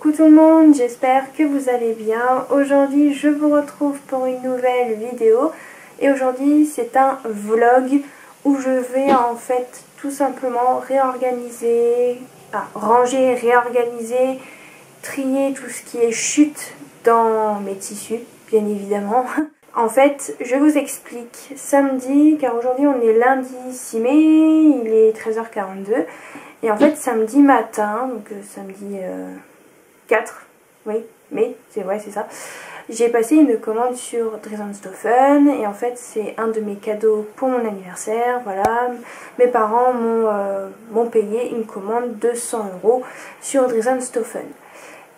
Coucou tout le monde, j'espère que vous allez bien. Aujourd'hui je vous retrouve pour une nouvelle vidéo et aujourd'hui c'est un vlog où je vais en fait tout simplement réorganiser, ranger, réorganiser, trier tout ce qui est chute dans mes tissus bien évidemment. En fait, je vous explique. Samedi, car aujourd'hui on est lundi 6 mai, il est 13h42. Et en fait, samedi matin, donc euh, samedi 4, oui, mai, c'est vrai, c'est ça. J'ai passé une commande sur Stoffen et en fait c'est un de mes cadeaux pour mon anniversaire, voilà. Mes parents m'ont euh, payé une commande de 100 euros sur Stoffen.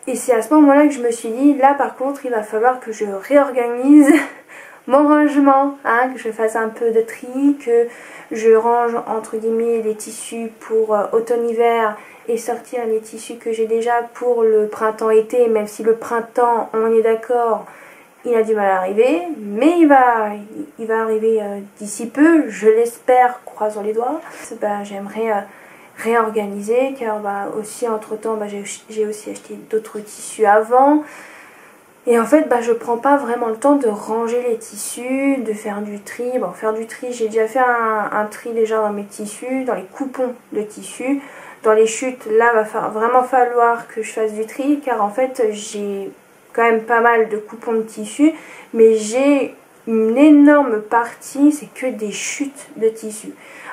Et c'est à ce moment-là que je me suis dit, là par contre il va falloir que je réorganise mon rangement, hein, que je fasse un peu de tri, que je range entre guillemets les tissus pour euh, automne-hiver et sortir les tissus que j'ai déjà pour le printemps-été, même si le printemps, on est d'accord, il a du mal à arriver, mais il va, arriver euh, d'ici peu, je l'espère, croisons les doigts. Bah, J'aimerais euh, réorganiser car bah, aussi entre temps bah, j'ai aussi acheté d'autres tissus avant. Et en fait, bah, je prends pas vraiment le temps de ranger les tissus, de faire du tri. Bon, faire du tri, j'ai déjà fait un, tri déjà dans mes tissus, dans les coupons de tissus. Dans les chutes, là, va vraiment falloir que je fasse du tri, car en fait, j'ai quand même pas mal de coupons de tissus, mais j'ai une énorme partie, c'est que des chutes de tissus.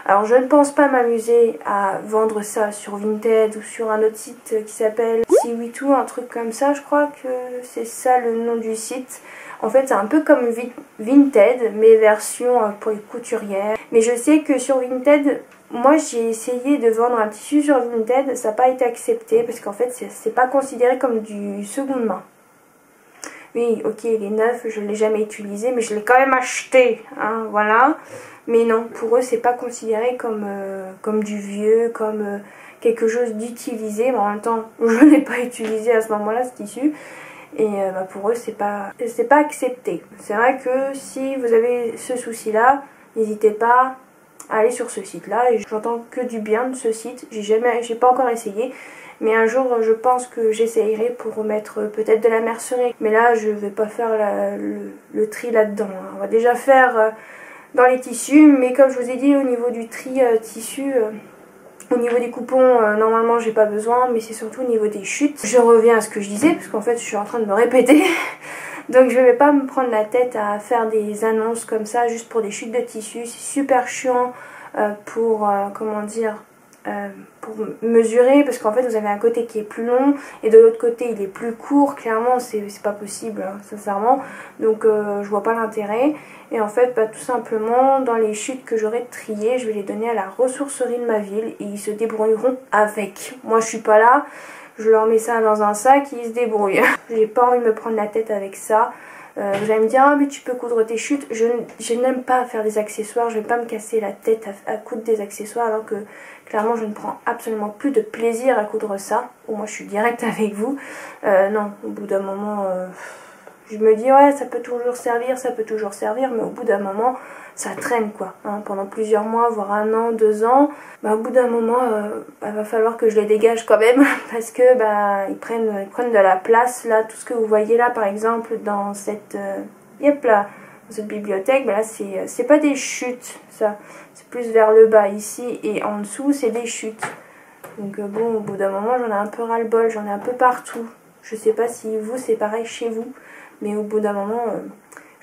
Alors je ne pense pas m'amuser à vendre ça sur Vinted ou sur un autre site qui s'appelle Siwitu, un truc comme ça, je crois que c'est ça le nom du site. En fait c'est un peu comme Vinted mais version euh, pour les couturières. Mais je sais que sur Vinted, moi j'ai essayé de vendre un tissu sur Vinted, ça n'a pas été accepté parce qu'en fait c'est pas considéré comme du seconde main. Oui, ok, il est neuf, je ne l'ai jamais utilisé, mais je l'ai quand même acheté, hein, voilà. Mais non, pour eux, c'est pas considéré comme, euh, comme du vieux, comme euh, quelque chose d'utilisé. En même temps, je ne l'ai pas utilisé à ce moment-là, ce tissu. Et euh, bah, pour eux, c'est pas, pas accepté. C'est vrai que si vous avez ce souci-là, n'hésitez pas à aller sur ce site-là. Et j'entends que du bien de ce site. J'ai jamais, pas encore essayé. Mais un jour, je pense que j'essayerai pour remettre peut-être de la mercerie. Mais là, je vais pas faire le, tri là-dedans. Hein. On va déjà faire dans les tissus. Mais comme je vous ai dit, au niveau du tri euh, tissu, euh, au niveau des coupons, euh, normalement j'ai pas besoin, mais c'est surtout au niveau des chutes. Je reviens à ce que je disais, parce qu'en fait je suis en train de me répéter. Donc je vais pas me prendre la tête à faire des annonces comme ça, juste pour des chutes de tissu. C'est super chiant pour, comment dire, euh, pour mesurer parce qu'en fait vous avez un côté qui est plus long et de l'autre côté il est plus court. Clairement c'est pas possible hein, sincèrement. Donc euh, je vois pas l'intérêt. Et en fait bah, tout simplement dans les chutes que j'aurai triées je vais les donner à la ressourcerie de ma ville et ils se débrouilleront avec. Moi je suis pas là. Je leur mets ça dans un sac et ils se débrouillent. J'ai pas envie de me prendre la tête avec ça. Euh, vous allez me dire, ah, mais tu peux coudre tes chutes. Je, n'aime pas faire des accessoires, je vais pas me casser la tête à, coudre des accessoires alors que clairement je ne prends absolument plus de plaisir à coudre ça. Ou moi je suis direct avec vous. Euh, non, au bout d'un moment, euh, je me dis, ouais, ça peut toujours servir, ça peut toujours servir, mais au bout d'un moment, ça traîne quoi. Hein, pendant plusieurs mois, voire un an, deux ans, bah, au bout d'un moment, il euh, bah, va falloir que je les dégage quand même parce que bah, ils, prennent, ils prennent de la place. Là, tout ce que vous voyez là, par exemple, dans cette, euh, yep, là, cette bibliothèque, bah, là, euh, c'est pas des chutes, ça. C'est plus vers le bas ici et en dessous, c'est des chutes. Donc bon, au bout d'un moment, j'en ai un peu ras-le-bol, j'en ai un peu partout. Je sais pas si vous, c'est pareil chez vous, mais au bout d'un moment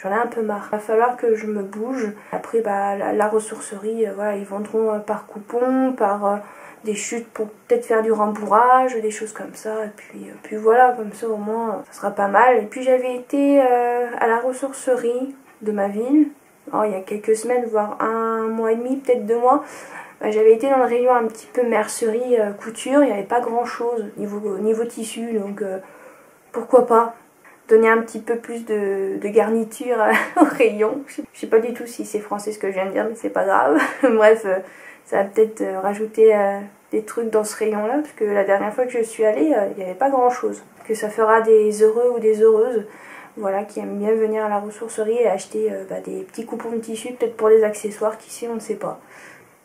j'en ai un peu marre. Il va falloir que je me bouge. Après, bah, la, ressourcerie, euh, voilà, ils vendront euh, par coupon, par euh, des chutes pour peut-être faire du rembourrage, des choses comme ça. Et puis, puis voilà, comme ça au moins, ça sera pas mal. Et puis j'avais été à la ressourcerie de ma ville, oh, il y a quelques semaines, voire un mois et demi, peut-être deux mois. Bah, j'avais été dans le rayon un petit peu mercerie, couture, il n'y avait pas grand chose niveau, niveau tissu, donc pourquoi pas donner un petit peu plus de, garniture au rayon. Je sais pas du tout si c'est français ce que je viens de dire, mais c'est pas grave. Bref, euh, ça va peut-être euh, rajouter euh, des trucs dans ce rayon-là, parce que la dernière fois que je suis allée, il n'y avait pas grand-chose. Que ça fera des heureux ou des heureuses voilà, qui aiment bien venir à la ressourcerie et acheter bah, des petits coupons de tissu, peut-être pour des accessoires, qui sait, on ne sait pas.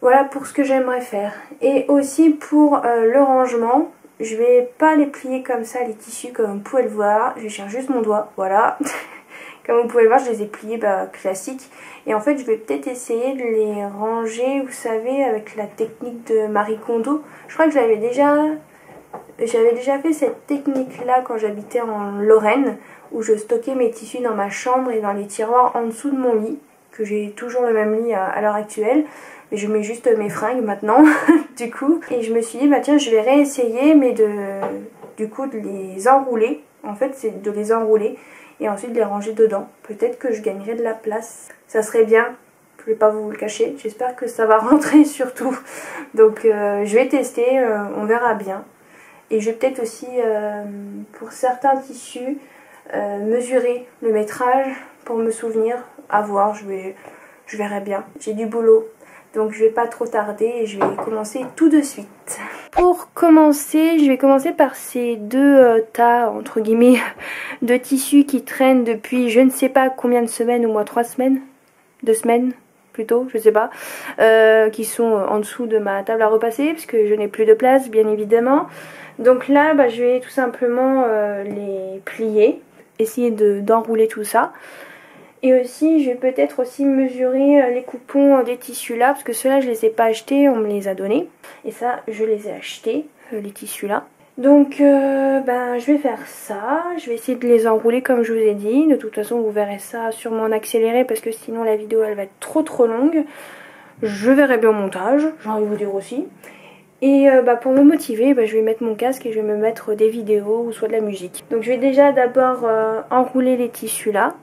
Voilà pour ce que j'aimerais faire. Et aussi pour le rangement, je vais pas les plier comme ça les tissus comme vous pouvez le voir. Je vais juste mon doigt, voilà. comme vous pouvez le voir, je les ai pliés bah, classiques. Et en fait, je vais peut-être essayer de les ranger, vous savez, avec la technique de Marie Kondo. Je crois que déjà, j'avais déjà fait cette technique-là quand j'habitais en Lorraine, où je stockais mes tissus dans ma chambre et dans les tiroirs en dessous de mon lit, que j'ai toujours le même lit à, l'heure actuelle. Mais je mets juste mes fringues maintenant, du coup. Et je me suis dit, bah tiens, je vais réessayer, mais de, du coup, de les enrouler. En fait, c'est de les enrouler et ensuite les ranger dedans. Peut-être que je gagnerai de la place. Ça serait bien, je vais pas vous le cacher. J'espère que ça va rentrer surtout. Donc euh, je vais tester, euh, on verra bien. Et je vais peut-être aussi, euh, pour certains tissus, mesurer le métrage pour me souvenir. À voir, je, vais, je verrai bien. J'ai du boulot, donc je vais pas trop tarder et je vais commencer tout de suite. Pour commencer, je vais commencer par ces deux euh, tas, entre guillemets, de tissus qui traînent depuis je ne sais pas combien de semaines, au moins trois semaines, deux semaines plutôt, je sais pas, euh, qui sont en dessous de ma table à repasser, puisque je n'ai plus de place, bien évidemment. Donc là, bah, je vais tout simplement euh, les plier, essayer d'enrouler tout ça. Et aussi, je vais peut-être aussi mesurer euh, les coupons euh, des tissus là, parce que ceux-là, je les ai pas achetés, on me les a donnés. Et ça, je les ai achetés, euh, les tissus là. Donc, ben, je vais faire ça. Je vais essayer de les enrouler comme je vous ai dit. De toute façon, vous verrez ça sûrement en accéléré, parce que sinon la vidéo, elle va être trop trop longue. Je verrai bien au montage, j'ai envie de vous dire aussi. Et bah, pour me motiver, bah, je vais mettre mon casque et je vais me mettre des vidéos ou soit de la musique. Donc je vais déjà d'abord enrouler les tissus là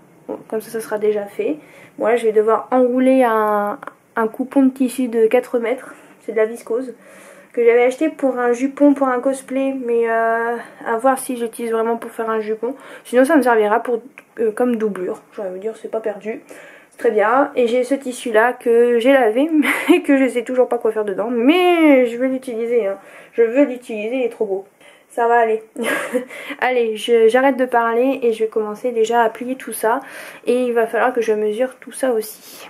comme ça, ça sera déjà fait. Bon, là, je vais devoir enrouler un, coupon de tissu de 4 mètres. C'est de la viscose. Que j'avais acheté pour un jupon, pour un cosplay. Mais euh, à voir si j'utilise vraiment pour faire un jupon. Sinon, ça me servira pour euh, comme doublure. J'aurais vous dire, c'est pas perdu. Très bien. Et j'ai ce tissu là que j'ai lavé. Mais que je sais toujours pas quoi faire dedans. Mais je veux l'utiliser. Hein. Je veux l'utiliser, il est trop beau ça va aller. Allez, j'arrête de parler et je vais commencer déjà à plier tout ça. Et il va falloir que je mesure tout ça aussi.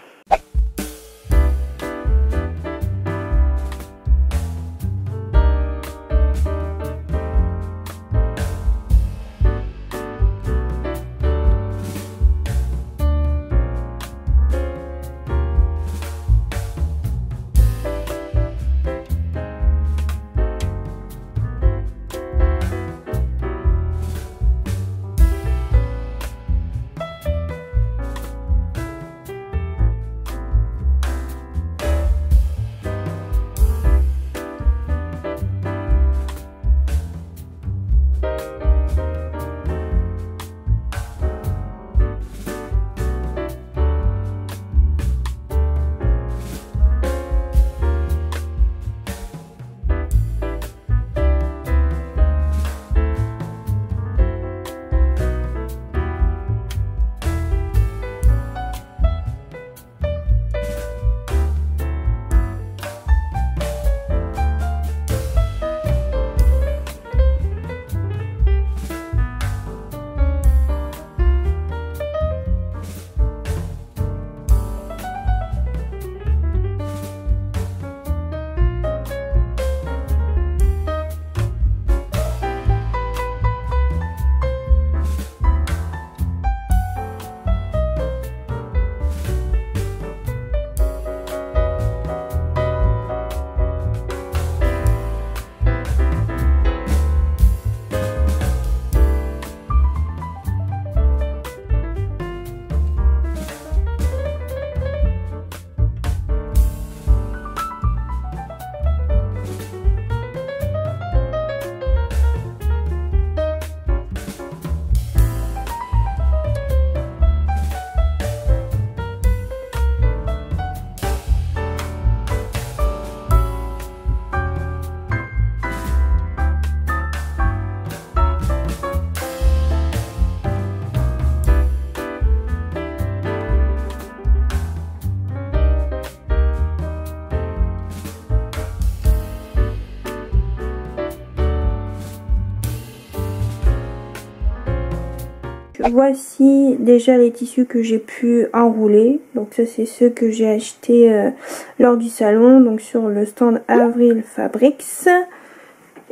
Voici déjà les tissus que j'ai pu enrouler. Donc ça c'est ceux que j'ai achetés euh, lors du salon, donc sur le stand Avril Fabrics.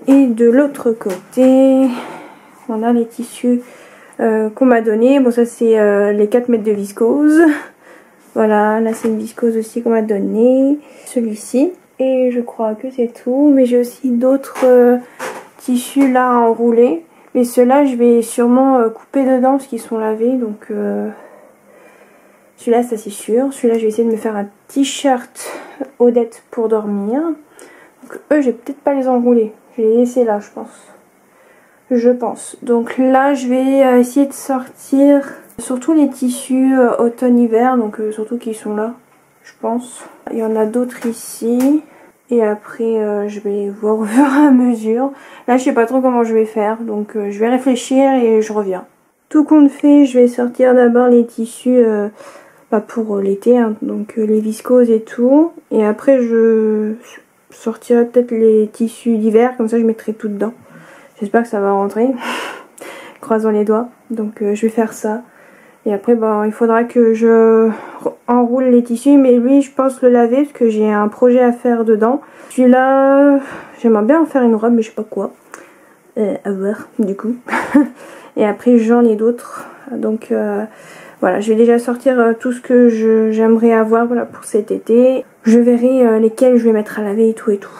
Et de l'autre côté, on a les tissus euh, qu'on m'a donné. Bon ça c'est euh, les 4 mètres de viscose. Voilà, là c'est une viscose aussi qu'on m'a donné. Celui-ci. Et je crois que c'est tout. Mais j'ai aussi d'autres euh, tissus là à enrouler. Mais ceux-là je vais sûrement couper dedans parce qu'ils sont lavés. Donc celui-là ça c'est sûr. Celui-là je vais essayer de me faire un t-shirt Odette pour dormir. Donc eux je vais peut-être pas les enrouler. Je vais les laisser là je pense je pense. Donc là, je vais euh, essayer de sortir surtout les tissus euh, automne-hiver, donc euh, surtout qui sont là, je pense. Il y en a d'autres ici. Et après, je vais voir au fur et à mesure. Là, je sais pas trop comment je vais faire, donc je vais réfléchir et je reviens. Tout compte fait, je vais sortir d'abord les tissus bah, pour l'été, hein, donc les viscoses et tout. Et après, je sortirai peut-être les tissus d'hiver, comme ça je mettrai tout dedans. J'espère que ça va rentrer. Croisons les doigts. Donc euh, je vais faire ça. Et après, ben, il faudra que je enroule les tissus. Mais lui, je pense le laver parce que j'ai un projet à faire dedans. Celui-là, j'aimerais bien en faire une robe, mais je sais pas quoi. Euh, à voir, du coup. Et après, j'en ai d'autres. Donc euh, voilà, je vais déjà sortir tout ce que j'aimerais avoir pour cet été. Je verrai lesquels je vais mettre à laver et tout et tout.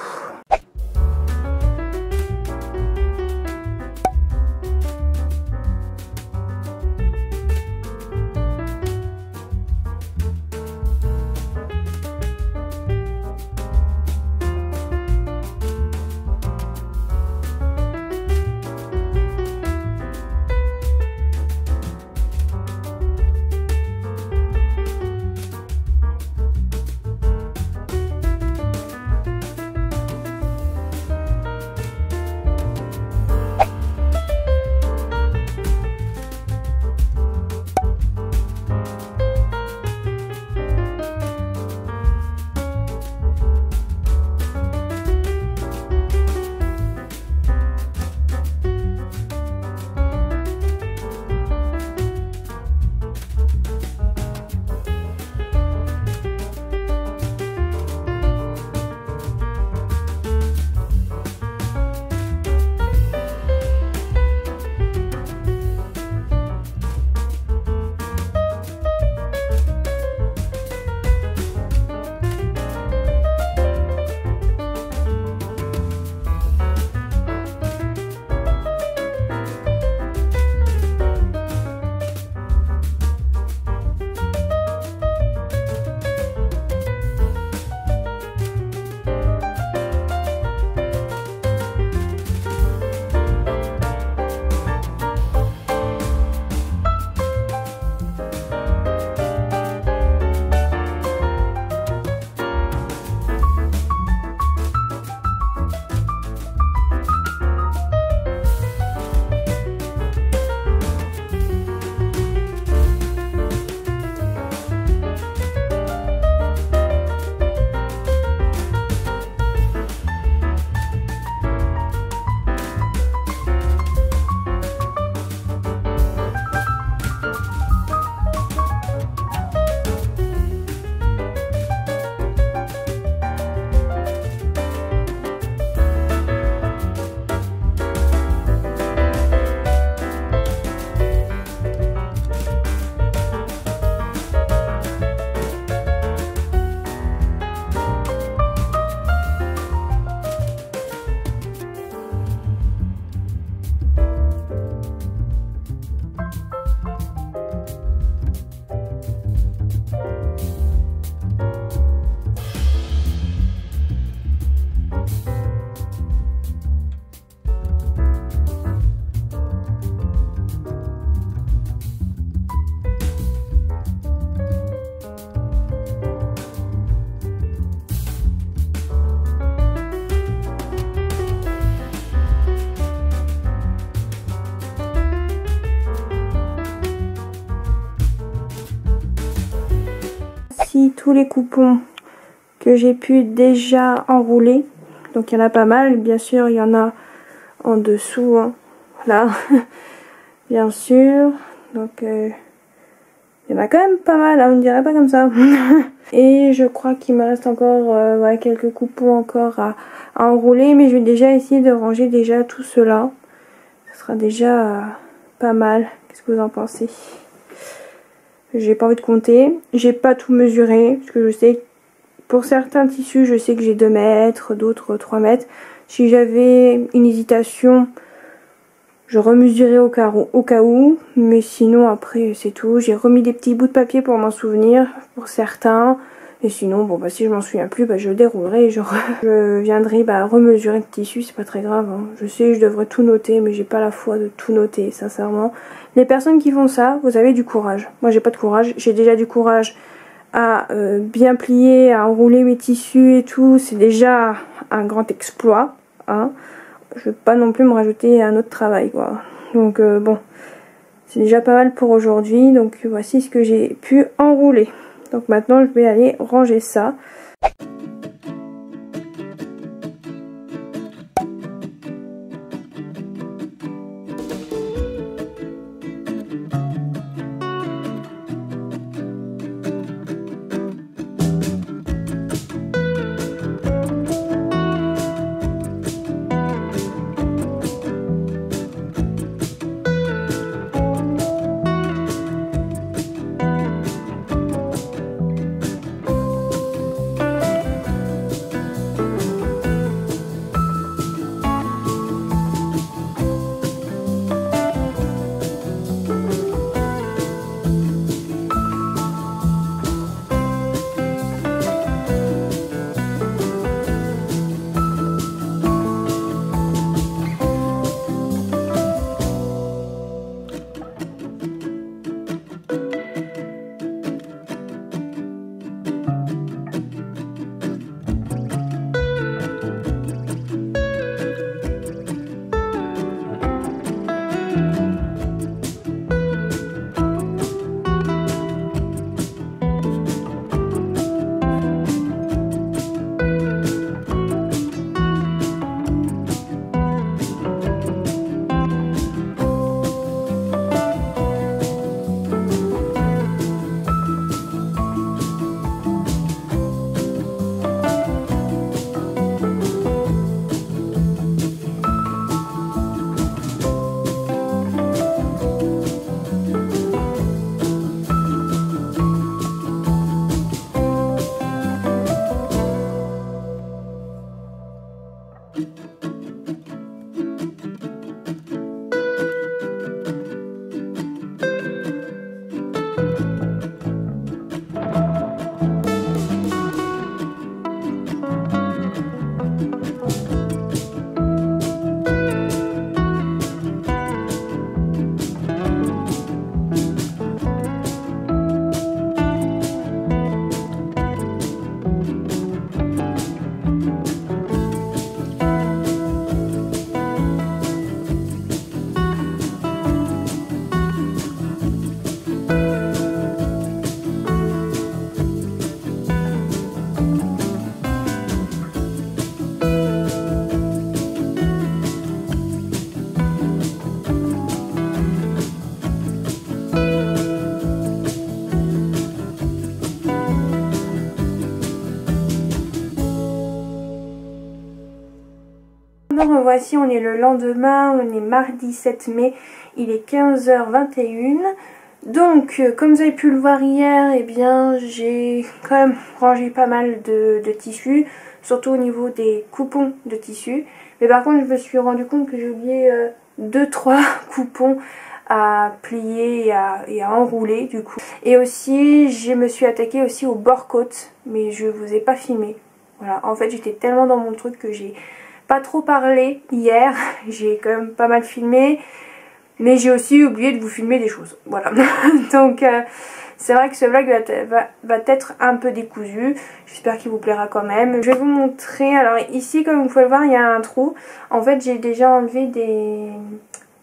Coupons que j'ai pu déjà enrouler. Donc il y en a pas mal, bien sûr il y en a en dessous, hein. là, bien sûr. Donc euh, Il y en a quand même pas mal, hein, on dirait pas comme ça. et je crois qu'il me reste encore euh, quelques coupons encore à, enrouler. Mais je vais déjà essayer de ranger déjà tout cela. Ce sera déjà euh, pas mal. Qu'est-ce que vous en pensez? J'ai pas envie de compter. J'ai pas tout mesuré. Parce que je sais pour certains tissus, je sais que j'ai 2 mètres, d'autres 3 mètres. Si j'avais une hésitation je remesurerai au au cas où, mais sinon après c'est tout. J'ai remis des petits bouts de papier pour m'en souvenir, pour certains. Et sinon, bon bah si je m'en souviens plus, bah je le déroulerai et je, je viendrai bah, remesurer le tissu, c'est pas très grave. Hein. Je sais, je devrais tout noter, mais j'ai pas la foi de tout noter, sincèrement. Les personnes qui font ça, vous avez du courage. Moi j'ai pas de courage, j'ai déjà du courage à euh, bien plier, à enrouler mes tissus et tout. C'est déjà un grand exploit. Hein je veux pas non plus me rajouter un autre travail quoi. Donc euh, bon, c'est déjà pas mal pour aujourd'hui. Donc voici ce que j'ai pu enrouler. Donc maintenant je vais aller ranger ça. Voici, on est le lendemain, on est mardi 7 mai, il est 15h21. Donc, euh, comme vous avez pu le voir hier, eh bien, j'ai quand même rangé pas mal de, tissus, surtout au niveau des coupons de tissus. Mais par contre, je me suis rendu compte que j'ai oublié 2-3 euh, coupons à plier et à, enrouler du coup. Et aussi, je me suis attaquée aussi au bord-côte, mais je vous ai pas filmé. Voilà, en fait, j'étais tellement dans mon truc que j'ai pas trop parlé hier, j'ai quand même pas mal filmé, mais j'ai aussi oublié de vous filmer des choses, voilà. Donc euh, c'est vrai que ce vlog va, être un peu décousu, j'espère qu'il vous plaira quand même. Je vais vous montrer, alors ici comme vous pouvez le voir il y a un trou, en fait j'ai déjà enlevé des,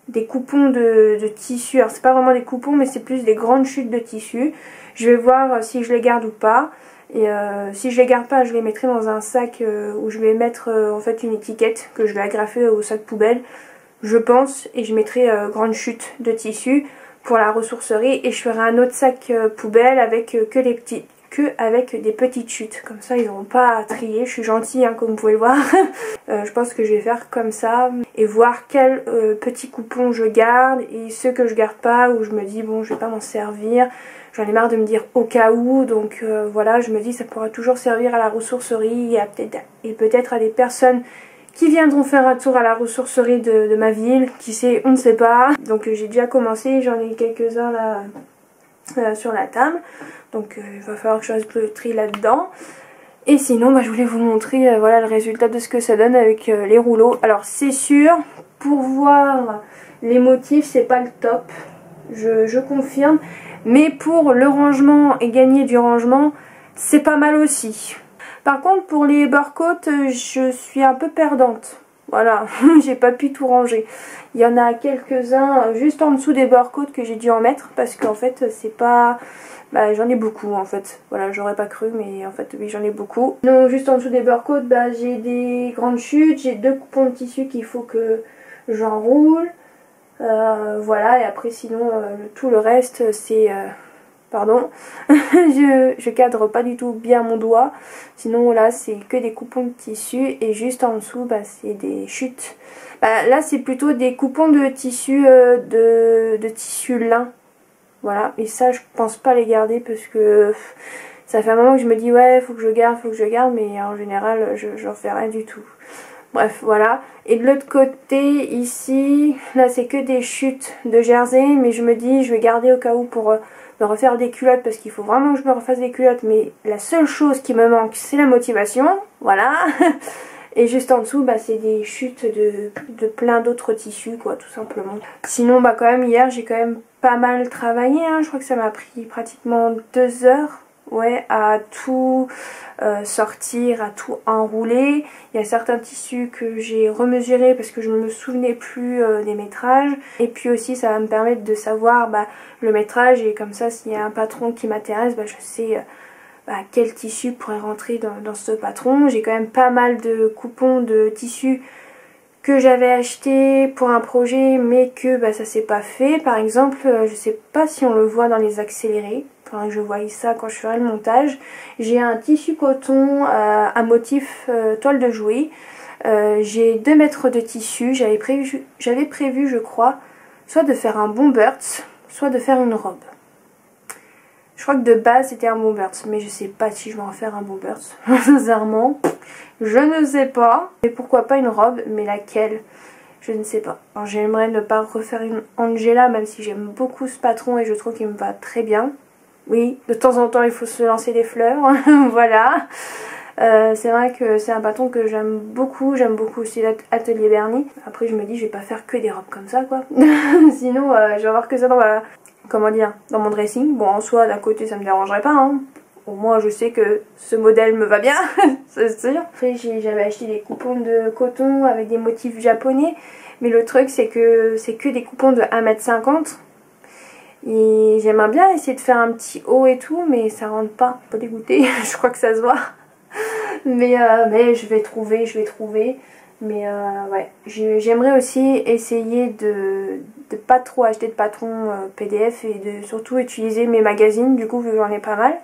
des coupons de, de tissu, alors c'est pas vraiment des coupons mais c'est plus des grandes chutes de tissu. Je vais voir si je les garde ou pas. Et euh, si je les garde pas, je les mettrai dans un sac euh, où je vais mettre euh, en fait une étiquette que je vais agrafer au sac poubelle, je pense, et je mettrai grande chute de tissu pour la ressourcerie et je ferai un autre sac poubelle avec que les petits que avec des petites chutes. Comme ça, ils n'auront pas à trier. Je suis gentille, hein, comme vous pouvez le voir. je pense que je vais faire comme ça et voir quels petits coupons je garde et ceux que je garde pas où je me dis bon, je vais pas m'en servir. J'en ai marre de me dire au cas où, donc euh, voilà, je me dis ça pourra toujours servir à la ressourcerie et peut-être à des personnes qui viendront faire un tour à la ressourcerie de, ma ville, qui sait, on ne sait pas. Donc euh, j'ai déjà commencé, j'en ai quelques-uns là euh, sur la table, donc il va falloir que je fasse le tri là-dedans. Et sinon, bah, je voulais vous montrer voilà, le résultat de ce que ça donne avec les rouleaux. Alors c'est sûr, pour voir les motifs, c'est pas le top, je, je confirme. Mais pour le rangement et gagner du rangement, c'est pas mal aussi. Par contre, pour les barcodes, je suis un peu perdante. Voilà, j'ai pas pu tout ranger. Il y en a quelques-uns juste en dessous des barcodes que j'ai dû en mettre parce qu'en fait, c'est pas... Bah, j'en ai beaucoup en fait. Voilà, j'aurais pas cru, mais en fait, oui, j'en ai beaucoup. Non, juste en dessous des barcodes, bah, j'ai des grandes chutes, j'ai deux coupons de tissu qu'il faut que j'enroule. Euh, voilà, et après sinon euh, tout le reste c'est... Euh, pardon, je, cadre pas du tout bien mon doigt. Sinon là c'est que des coupons de tissu et juste en dessous bah, c'est des chutes. Bah, là c'est plutôt des coupons de tissu de, de tissu lin. Voilà, et ça je pense pas les garder parce que ça fait un moment que je me dis ouais faut que je garde, faut que je garde mais en général je j'en fais rien du tout. Bref, voilà. Et de l'autre côté, ici, là c'est que des chutes de jersey, mais je me dis, je vais garder au cas où pour euh, me refaire des culottes, parce qu'il faut vraiment que je me refasse des culottes, mais la seule chose qui me manque, c'est la motivation, voilà. Et juste en dessous, bah, c'est des chutes de, plein d'autres tissus, quoi, tout simplement. Sinon, bah, quand même, hier, j'ai quand même pas mal travaillé, hein. Je crois que ça m'a pris pratiquement deux heures ouais, à tout euh, sortir, à tout enrouler. Il y a certains tissus que j'ai remesurés parce que je ne me souvenais plus euh, des métrages. Et puis aussi ça va me permettre de savoir bah, le métrage et comme ça s'il y a un patron qui m'intéresse, bah, je sais euh, bah, quel tissu pourrait rentrer dans, ce patron. J'ai quand même pas mal de coupons de tissus que j'avais acheté pour un projet mais que bah, ça s'est pas fait. Par exemple, je sais pas si on le voit dans les accélérés que je voyais ça quand je ferai le montage. J'ai un tissu coton euh, à motif euh, toile de jouet. Euh, j'ai 2 mètres de tissu. J'avais prévu, prévu, je crois, soit de faire un bomber, soit de faire une robe. Je crois que de base c'était un bomber, mais je sais pas si je vais en faire un bomber. Sincèrement, je ne sais pas. Et pourquoi pas une robe, mais laquelle? Je ne sais pas. J'aimerais ne pas refaire une Angela, même si j'aime beaucoup ce patron et je trouve qu'il me va très bien. Oui, de temps en temps il faut se lancer des fleurs, voilà. Euh, c'est vrai que c'est un bâton que j'aime beaucoup, j'aime beaucoup aussi l'atelier Bernie. Après je me dis je vais pas faire que des robes comme ça quoi. Sinon euh, je vais avoir que ça dans ma... comment dire, dans mon dressing. Bon en soi d'un côté ça me dérangerait pas hein. Au moins je sais que ce modèle me va bien, c'est sûr. Après j'avais acheté des coupons de coton avec des motifs japonais. Mais le truc c'est que c'est que des coupons de 1m50 et j'aimerais bien essayer de faire un petit haut et tout, mais ça rentre pas. Pas dégoûté, je crois que ça se voit. Mais, euh, mais je vais trouver, je vais trouver. Mais euh, ouais, j'aimerais aussi essayer de, de pas trop acheter de patron euh, PDF et de surtout utiliser mes magazines, du coup vu que j'en ai pas mal.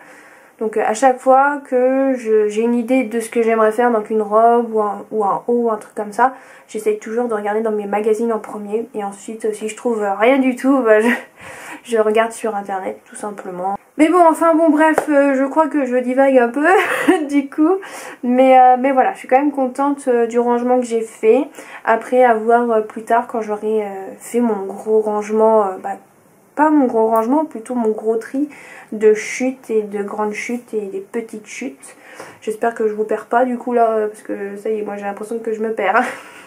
Donc à chaque fois que j'ai une idée de ce que j'aimerais faire, donc une robe ou un, haut ou un truc comme ça, j'essaye toujours de regarder dans mes magazines en premier. Et ensuite si je trouve rien du tout, bah, je, regarde sur internet tout simplement. Mais bon, enfin bon, bref, euh, je crois que je divague un peu du coup. Mais, euh, voilà, je suis quand même contente euh, du rangement que j'ai fait. Après, à voir plus tard quand j'aurai fait mon gros rangement, bah, pas mon gros rangement, plutôt mon gros tri de chutes et de grandes chutes et des petites chutes. J'espère que je vous perds pas du coup là, parce que ça y est, moi j'ai l'impression que je me perds.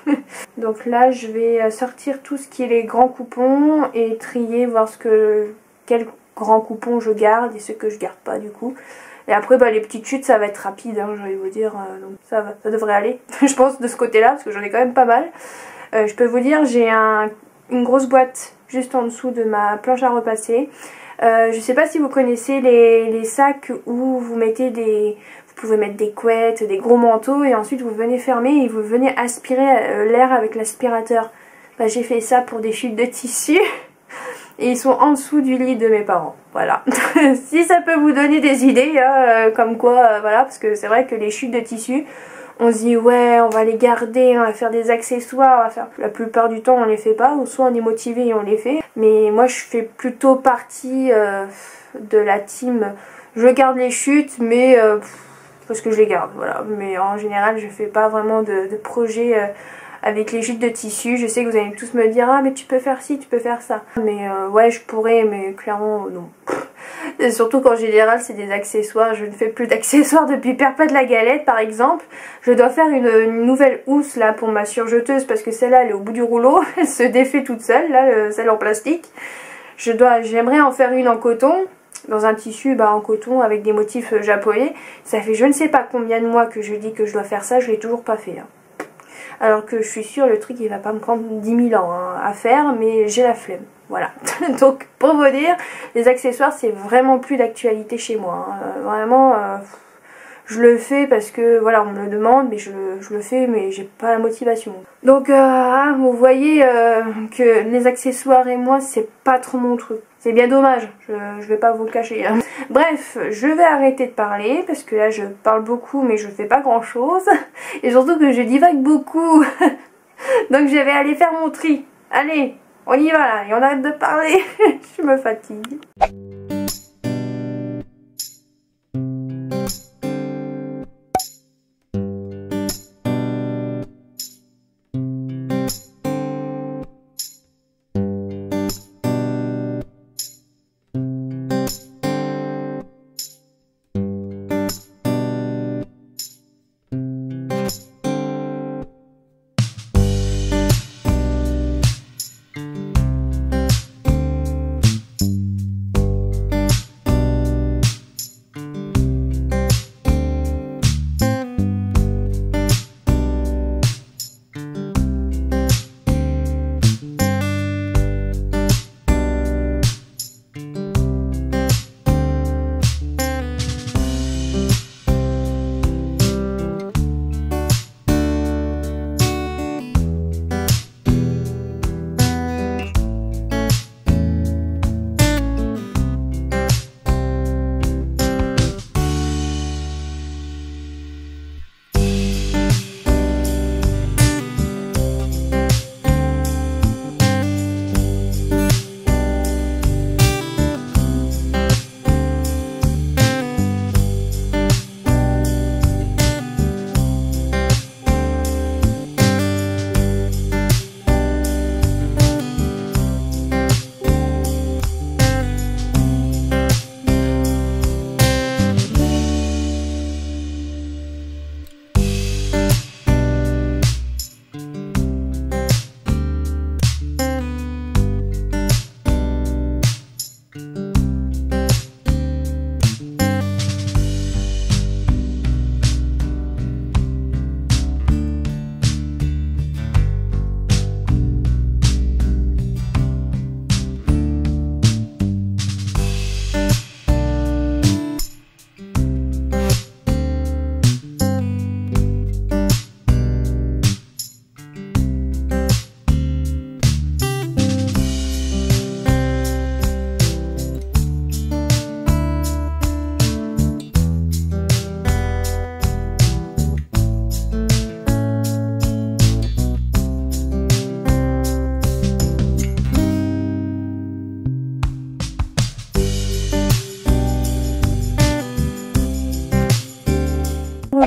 Donc là, je vais euh, sortir tout ce qui est les grands coupons et trier, voir ce que quels grands coupons je garde et ceux que je garde pas du coup. Et après, bah, les petites chutes, ça va être rapide, hein, vous dire. Euh, donc ça, devrait aller, je pense, de ce côté-là, parce que j'en ai quand même pas mal. Euh, je peux vous dire, j'ai un, une grosse boîte juste en dessous de ma planche à repasser. je sais pas si vous connaissez les, sacs où vous mettez des, vous pouvez mettre des couettes, des gros manteaux et ensuite vous venez fermer et vous venez aspirer euh, l'air avec l'aspirateur. Bah, j'ai fait ça pour des chutes de tissu et ils sont en dessous du lit de mes parents. Voilà. si ça peut vous donner des idées, hein, euh, comme quoi, euh, voilà, parce que c'est vrai que les chutes de tissu, on se dit ouais on va les garder, on va faire des accessoires. La plupart du temps on les fait pas, ou soit on est motivé et on les fait. Mais moi je fais plutôt partie euh, de la team, je garde les chutes mais parce que je les garde, voilà. Mais en général je fais pas vraiment de, de projet avec les chutes de tissu. Je sais que vous allez tous me dire ah mais tu peux faire ci, tu peux faire ça. Mais euh, ouais je pourrais mais clairement non. Surtout qu'en général c'est des accessoires. Je ne fais plus d'accessoires depuis Père pas de la galette par exemple. Je dois faire une, nouvelle housse là pour ma surjeteuse parce que celle-là elle est au bout du rouleau. Elle se défait toute seule là, celle en plastique. Je dois, J'aimerais en faire une en coton dans un tissu bah, en coton avec des motifs japonais. Ça fait je ne sais pas combien de mois que je dis que je dois faire ça, je l'ai toujours pas fait. Hein. Alors que je suis sûre le truc il va pas me prendre 10 000 ans hein, à faire mais j'ai la flemme. Voilà. Donc pour vous dire, les accessoires c'est vraiment plus d'actualité chez moi. Hein. Euh, vraiment, euh, je le fais parce que voilà on me le demande mais je, le fais mais j'ai pas la motivation. Donc euh, ah, vous voyez que les accessoires et moi c'est pas trop mon truc. C'est bien dommage, je, je vais pas vous le cacher. Hein. Bref, je vais arrêter de parler parce que là je parle beaucoup mais je fais pas grand chose. Et surtout que je divague beaucoup. Donc je vais aller faire mon tri. Allez, on y va là et on arrête de parler. je me fatigue.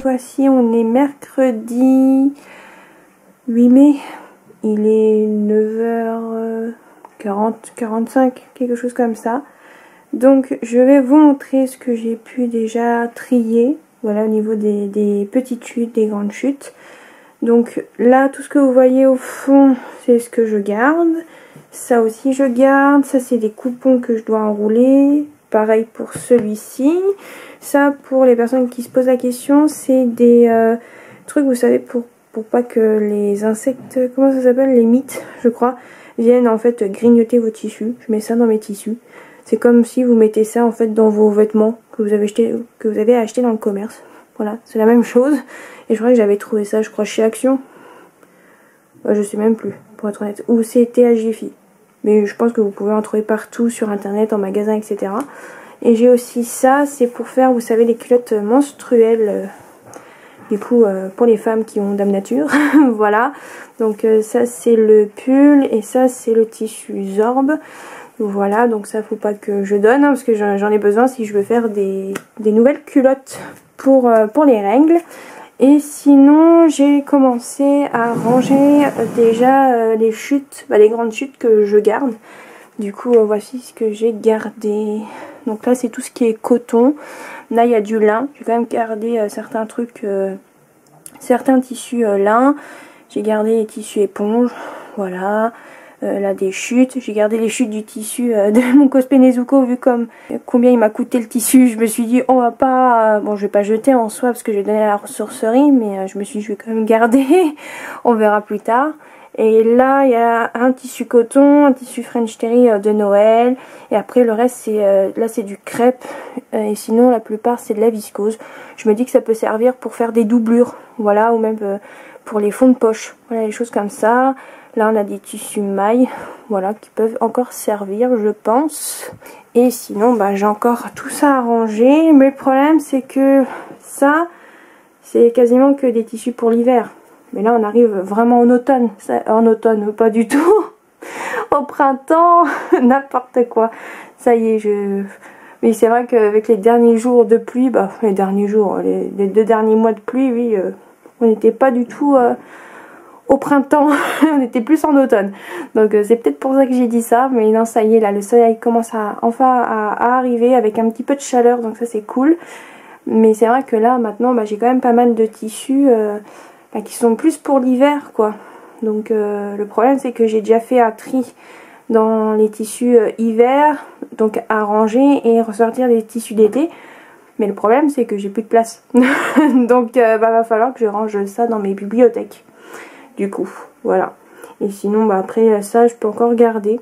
Voici, on est mercredi 8 mai. Il est 9h40, 45, quelque chose comme ça. Donc je vais vous montrer ce que j'ai pu déjà trier. Voilà au niveau des, des, petites chutes, des grandes chutes. Donc là tout ce que vous voyez au fond c'est ce que je garde. Ça aussi je garde. Ça c'est des coupons que je dois enrouler. Pareil pour celui-ci. Ça, pour les personnes qui se posent la question, c'est des euh, trucs, vous savez, pour, pour pas que les insectes, comment ça s'appelle, les mythes, je crois, viennent en fait grignoter vos tissus. Je mets ça dans mes tissus. C'est comme si vous mettez ça en fait dans vos vêtements que vous avez acheté, que vous avez acheté dans le commerce. Voilà, c'est la même chose. Et je crois que j'avais trouvé ça, je crois, chez Action. je sais même plus, pour être honnête. Ou c'était à. Mais je pense que vous pouvez en trouver partout sur internet, en magasin, etc. Et j'ai aussi ça, c'est pour faire, vous savez, les culottes menstruelles. euh, du coup, euh, pour les femmes qui ont Dame Nature. voilà. Donc euh, ça, c'est le pull. Et ça, c'est le tissu Zorb. Voilà, donc ça, faut pas que je donne. hein, parce que j'en ai besoin si je veux faire des, nouvelles culottes pour, euh, pour les règles. Et sinon, j'ai commencé à ranger euh, déjà euh, les chutes, bah, les grandes chutes que je garde. Du coup, euh, voici ce que j'ai gardé. Donc là, c'est tout ce qui est coton. Là, il y a du lin. J'ai quand même gardé euh, certains trucs, euh, certains tissus euh, lin. J'ai gardé les tissus éponges. Voilà. Là, des chutes. J'ai gardé les chutes du tissu de mon cosplay Nezuko. Vu comme combien il m'a coûté le tissu, je me suis dit, on va pas... Bon, je vais pas jeter en soi parce que je vais donner à la ressourcerie. Mais je me suis dit, je vais quand même garder. on verra plus tard. Et là, il y a un tissu coton, un tissu French Terry euh, de Noël. Et après, le reste, c'est euh, là, c'est du crêpe. Euh, et sinon, la plupart, c'est de la viscose. Je me dis que ça peut servir pour faire des doublures. Voilà, ou même pour les fonds de poche. Voilà, les choses comme ça. Là, on a des tissus mailles. Voilà, qui peuvent encore servir, je pense. Et sinon, bah, j'ai encore tout ça à ranger. Mais le problème, c'est que ça, c'est quasiment que des tissus pour l'hiver. Mais là, on arrive vraiment en automne. En automne, pas du tout. Au printemps, n'importe quoi. Ça y est, je... Mais c'est vrai qu'avec les derniers jours de pluie, bah, les derniers jours, les, deux derniers mois de pluie, oui, euh, on n'était pas du tout euh, au printemps. on était plus en automne. Donc euh, c'est peut-être pour ça que j'ai dit ça. Mais non, ça y est, là, le soleil commence à, enfin à, à arriver avec un petit peu de chaleur. Donc ça, c'est cool. Mais c'est vrai que là, maintenant, bah, j'ai quand même pas mal de tissus bah, qui sont plus pour l'hiver, quoi. Donc euh, le problème, c'est que j'ai déjà fait un tri dans les tissus euh, hiver, donc à ranger et ressortir des tissus d'été. Mais le problème, c'est que j'ai plus de place. donc euh, bah, va falloir que je range ça dans mes bibliothèques. Du coup, voilà. Et sinon, bah, après ça, je peux encore garder.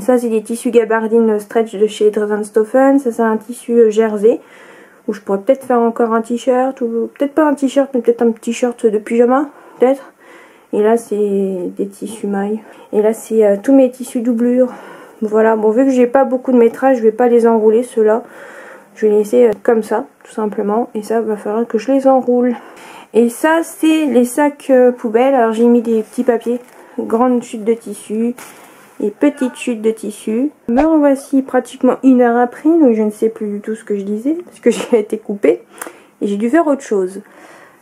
Ça, c'est des tissus gabardine stretch de chez Dresdenstoffen. Ça, c'est un tissu jersey où je pourrais peut-être faire encore un t-shirt ou peut-être pas un t-shirt mais peut-être un t-shirt de pyjama peut-être. Et là c'est des tissus mailles. Et là c'est euh, tous mes tissus doublures. Voilà. Bon vu que j'ai pas beaucoup de métrage je vais pas les enrouler ceux-là. Je vais les laisser euh, comme ça tout simplement. Et ça va falloir que je les enroule. Et ça c'est les sacs euh, poubelles. Alors j'ai mis des petits papiers. Grande chute de tissu et petite chute de tissu. Me revoici pratiquement une heure après, donc je ne sais plus du tout ce que je disais, parce que j'ai été coupée, et j'ai dû faire autre chose.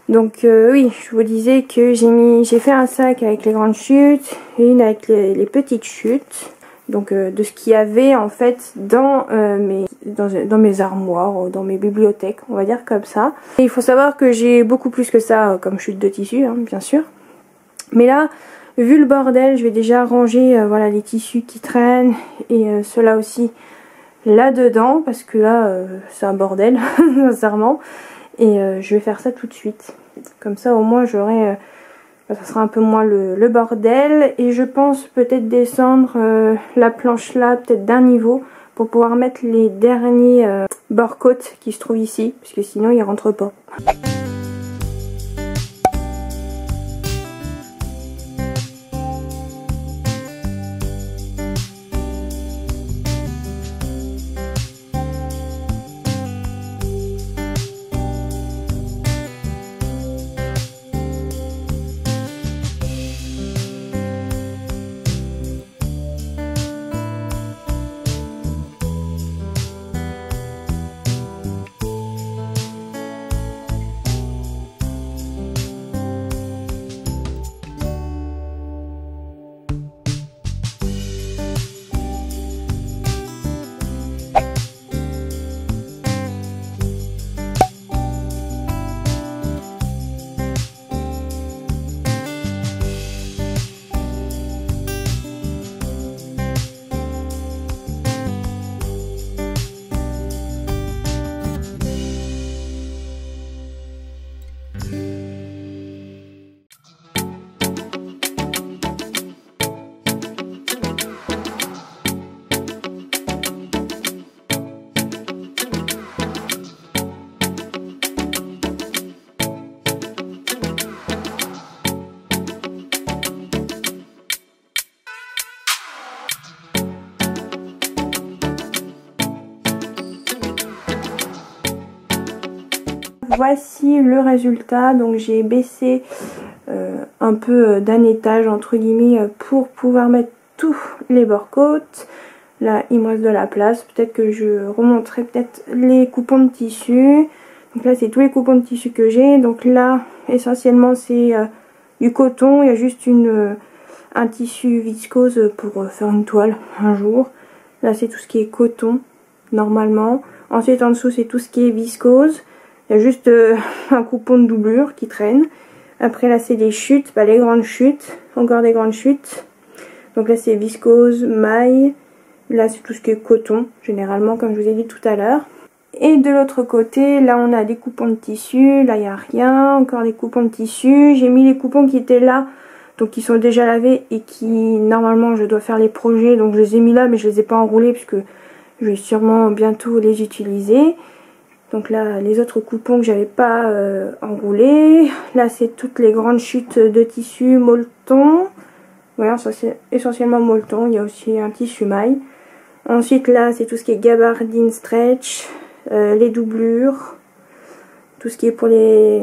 Donc euh, oui, je vous disais que j'ai mis, j'ai fait un sac avec les grandes chutes, et une avec les, petites chutes, donc euh, de ce qu'il y avait en fait dans, euh, mes, dans, mes armoires, dans mes bibliothèques, on va dire comme ça. Et il faut savoir que j'ai beaucoup plus que ça comme chute de tissu, hein, bien sûr. Mais là, vu le bordel, je vais déjà ranger euh, voilà, les tissus qui traînent et euh, ceux-là aussi là-dedans parce que là, euh, c'est un bordel, sincèrement. Et euh, je vais faire ça tout de suite. Comme ça, au moins, j'aurai... bah, ça sera un peu moins le, bordel. Et je pense peut-être descendre la planche là, peut-être d'un niveau, pour pouvoir mettre les derniers bord-côtes qui se trouvent ici, parce que sinon, ils rentrent pas. Voici le résultat. Donc j'ai baissé euh, un peu d'un étage entre guillemets pour pouvoir mettre tous les bords côtes. Là il me reste de la place. Peut-être que je remonterai peut-être les coupons de tissu. Donc là c'est tous les coupons de tissu que j'ai. Donc là essentiellement c'est euh, du coton. Il y a juste euh, un tissu viscose pour faire une toile un jour. Là c'est tout ce qui est coton normalement. Ensuite en dessous c'est tout ce qui est viscose. Il y a juste euh, un coupon de doublure qui traîne. Après là c'est des chutes, bah, les grandes chutes, encore des grandes chutes. Donc là c'est viscose, maille. Là c'est tout ce qui est coton, généralement comme je vous ai dit tout à l'heure. Et de l'autre côté, là on a des coupons de tissu, là il n'y a rien, encore des coupons de tissu. J'ai mis les coupons qui étaient là, donc qui sont déjà lavés et qui normalement je dois faire les projets. Donc je les ai mis là mais je les ai pas enroulés puisque je vais sûrement bientôt les utiliser. Donc là, les autres coupons que j'avais pas euh, enroulés. Là, c'est toutes les grandes chutes de tissu molleton. Voilà, ça c'est essentiellement molleton. Il y a aussi un tissu maille. Ensuite, là, c'est tout ce qui est gabardine stretch, euh, les doublures, tout ce qui est pour les,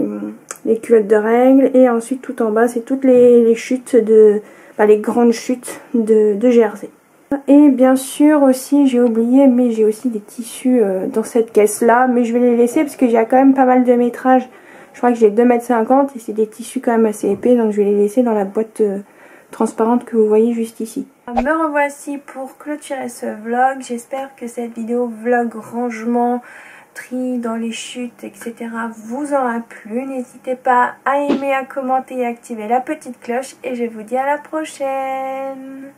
culottes de règles. Et ensuite, tout en bas, c'est toutes les, chutes de... les grandes chutes de jersey. Et bien sûr aussi, j'ai oublié, mais j'ai aussi des tissus euh, dans cette caisse-là. Mais je vais les laisser parce que j'ai quand même pas mal de métrage. Je crois que j'ai 2m50 et c'est des tissus quand même assez épais. Donc je vais les laisser dans la boîte euh, transparente que vous voyez juste ici. Me revoici pour clôturer ce vlog. J'espère que cette vidéo vlog rangement, tri dans les chutes, etc. vous aura plu. N'hésitez pas à aimer, à commenter et à activer la petite cloche. Et je vous dis à la prochaine